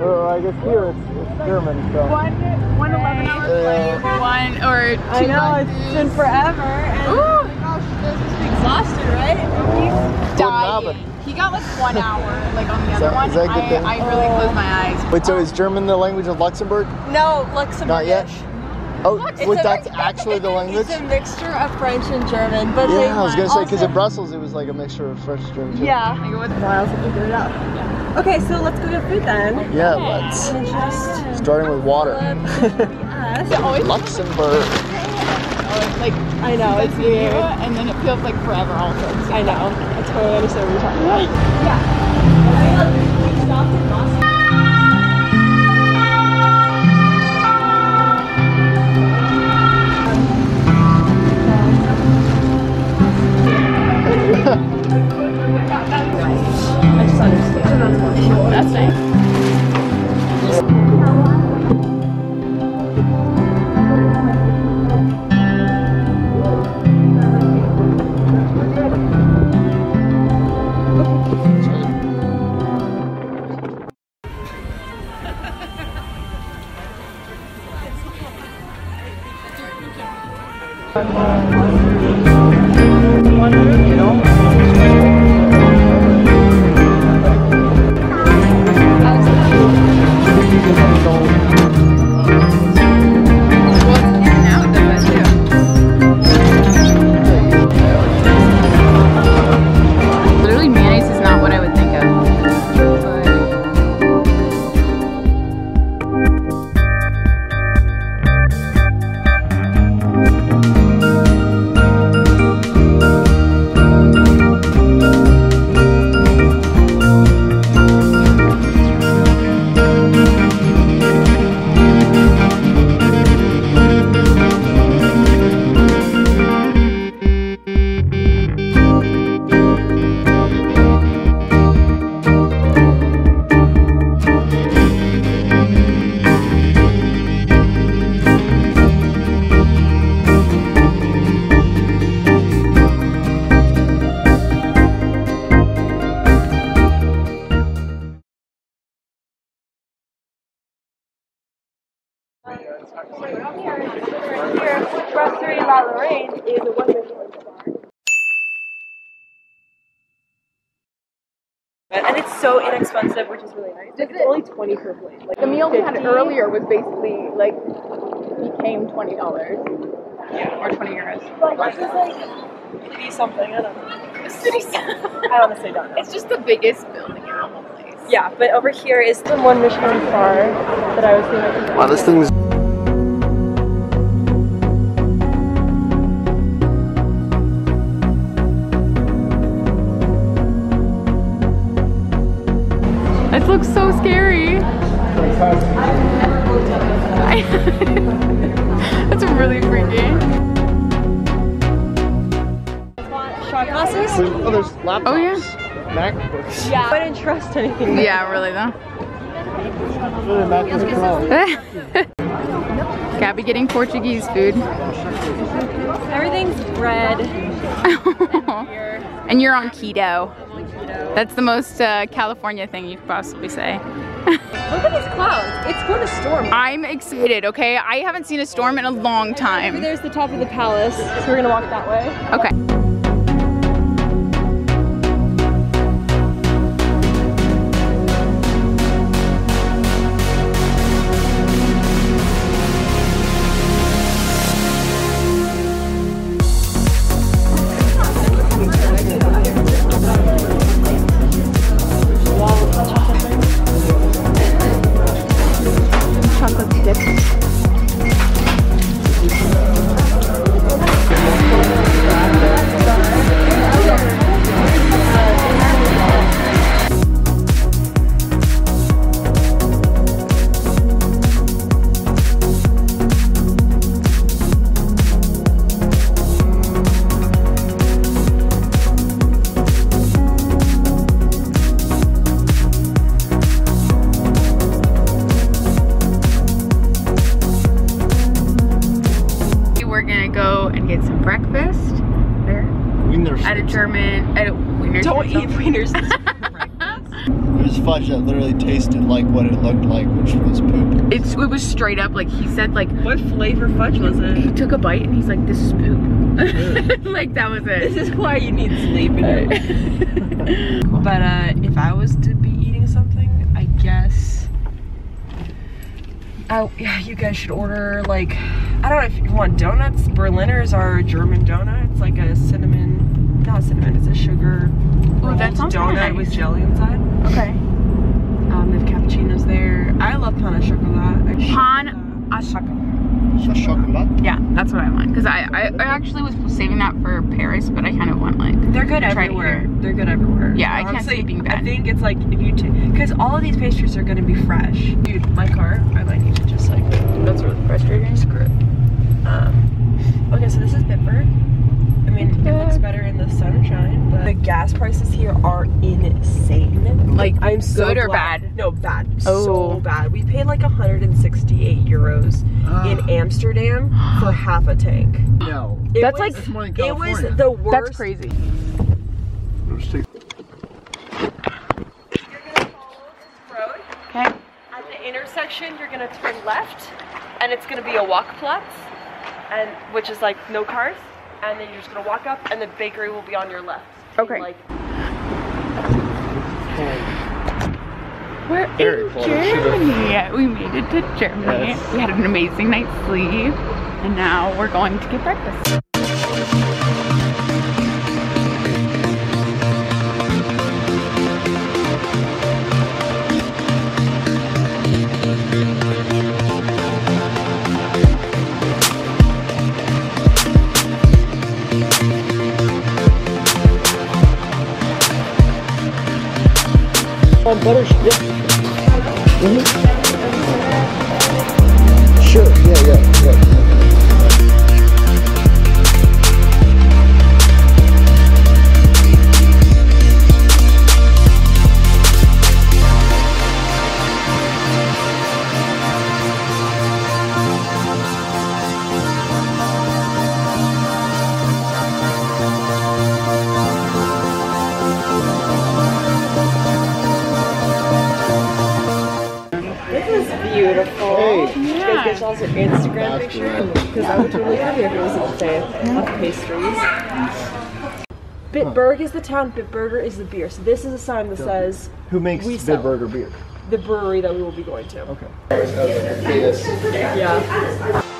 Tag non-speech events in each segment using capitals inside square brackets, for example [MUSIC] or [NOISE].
Bonjour. Uh, I guess here it's, it's German, so. One, one 11 hour Yeah. flight, one or two I know, buses. it's been forever. And Ooh, gosh, this is exhausted, right? He's dying. happened? He got like one [LAUGHS] hour, like on the Is other that- one. is that a good I, thing? I really closed my eyes. Wait, so is German the language of Luxembourg? No, Luxembourgish. Not yet? Oh, It's wait, a- that's actually the language? It's a mixture of French and German, but they Yeah, I was gonna say, because in Brussels it was like a mixture of French and German. too. Yeah. Like, it was Miles have figured it out. Okay, so let's go get food then. Yeah, let's. And just Starting with water. [LAUGHS] us. always Luxembourg. like I know, it's see you, weird. and then it feels like forever all of a. I know. I totally understand what you're talking about. Yeah. We [LAUGHS] That's nice. Brasserie La Lorraine is a one Michelin star. And it's so inexpensive, which is really nice. Like, it's it? only 20 per plate. Like the meal we had earlier was basically like became twenty dollars or twenty euros. Like, this is like 50 something. I don't know. The city's. [LAUGHS] I honestly don't know. it's just the biggest building in the whole place. Yeah, but over here is the one Michelin star that I was doing. Wow, this thing's. Laptops. Oh, yeah. MacBooks. Yeah. I didn't trust anything. Yeah, really though. Really, MacBooks come. Gabby getting Portuguese food. Everything's bread. [LAUGHS] and you're on keto. That's the most uh, California thing you could possibly say. [LAUGHS] Look at these clouds. It's going to storm. I'm excited, okay? I haven't seen a storm in a long Over time. there's the top of the palace, so we're gonna walk that way. Okay. Fudge fudge that literally tasted like what it looked like, which was poop. It's it was straight up like he said like What flavor fudge was it? he took a bite and he's like this is poop. [LAUGHS] like that was it. This is why you need sleep. In your [LAUGHS] But uh, if I was to be eating something, I guess. Oh yeah, you guys should order like I don't know if you want donuts. Berliners are German donuts, like a cinnamon, not cinnamon. It's a sugar rolled that sounds donut nice. with jelly inside. Okay. Cappuccinos there. I love pain au chocolat. Pain au chocolat. Chocolate. Yeah, that's what I want. Because I, I, I actually was saving that for Paris, but I kind of want like. They're good everywhere. They're good everywhere. Yeah, I can't Honestly, see it being I think it's like if you, take. because all of these pastries are gonna be fresh. Dude, my car, I might need to just like That's really frustrating. screw it. Um, okay, so this is Bitburg. I mean, it looks better in the sunshine, but the gas prices here are insane. Like, I'm so good or glad- bad? No, bad. Oh. So bad. We paid like 168 euros ah. in Amsterdam for half a tank. No. It That's was- like- more than It was the worst. That's crazy. Okay. At the intersection, you're gonna turn left, and it's gonna be a walkplatz, and which is like no cars, and then you're just gonna walk up, and the bakery will be on your left. Okay. Like We're Very in close. Germany. We made it to Germany. Yes. We had an amazing night's sleep, and now we're going to get breakfast. On butter, yeah. Mhm. Sure, yeah, yeah. Did you guys Instagram That's picture? Because I would totally come here if it was a day of pastries. Bitburg is the town, Bitburger is the beer. So this is a sign that says Who makes We sell. Bitburger beer? the brewery that we will be going to. Okay. Yes. Yeah.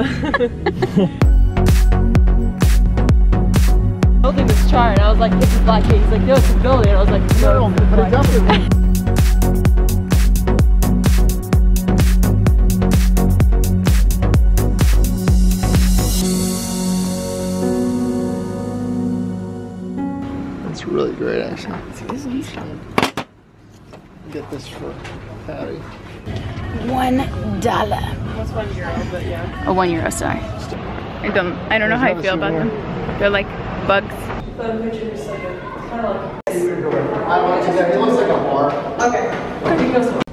[LAUGHS] building this chart, and I was like, this is Black King. He's like, no, it's a building. And I was like, no, it's but Black it King. definitely. It's really great, actually. Get this for Patty. One dollar. That's one euro, but yeah. A one euro, sorry. I don't, I don't know how I feel about them. They're like bugs. The picture is like a, kind of like, I want to It looks like a bar. okay.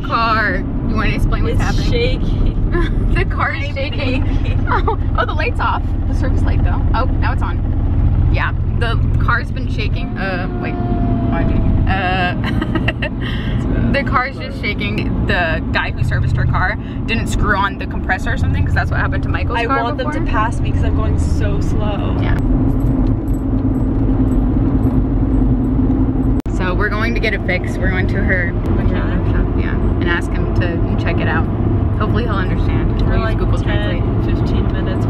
I think that's shaking. the car is shaking. [LAUGHS] [LAUGHS] Oh, oh, the light's off. The service light though. Oh, now it's on. Yeah, the car's been shaking. Uh, wait. Why Uh, [LAUGHS] the car's just shaking. The guy who serviced her car didn't screw on the compressor or something because that's what happened to Michael's I car want before. them to pass me because I'm going so slow. Yeah. So we're going to get it fixed. We're going to her Mechanic? shop, yeah, and ask him to check it out. Hopefully he'll understand. We're We'll use Google 10, Translate. 15 minutes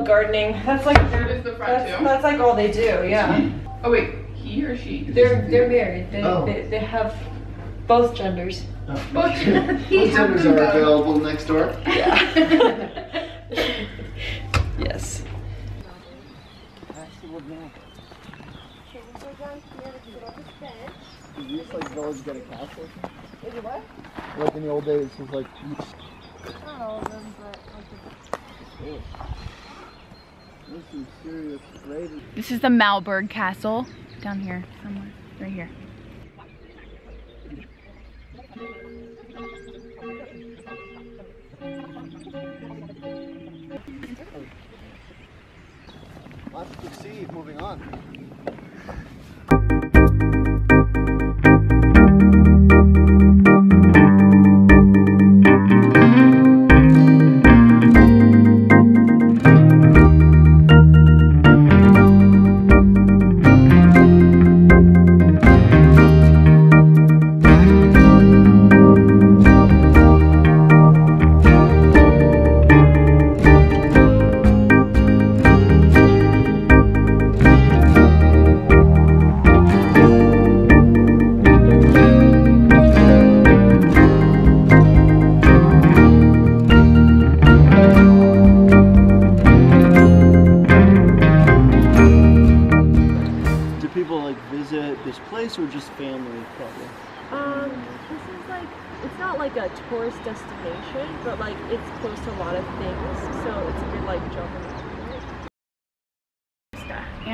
love gardening. That's like Is the that's, that's like all they do. Yeah, Oh wait, he or she? they're they're married. They, Oh. they, they have both genders. Oh. [LAUGHS] Both- [LAUGHS] [LAUGHS] he Both have genders them are both. available next door. Yes. Did this like village get a castle? Is it what? Like in the old days, it was like. Not all of them, but like This is the Malberg Castle down here somewhere, right here.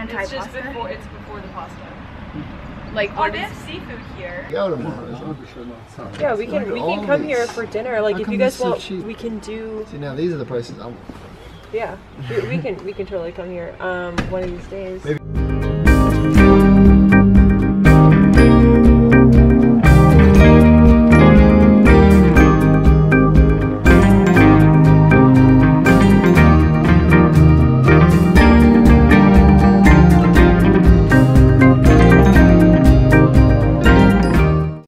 Anti It's just pasta. before it's before the pasta. Like Oh, what they is? have seafood here. Go tomorrow. I'm for sure not. Sorry. Yeah, we can we can come here for dinner. Like How if you guys this so want, cheap? we can do. See now these are the prices. I'm, Yeah, we, we can we can totally come here. Um, one of these days. Maybe-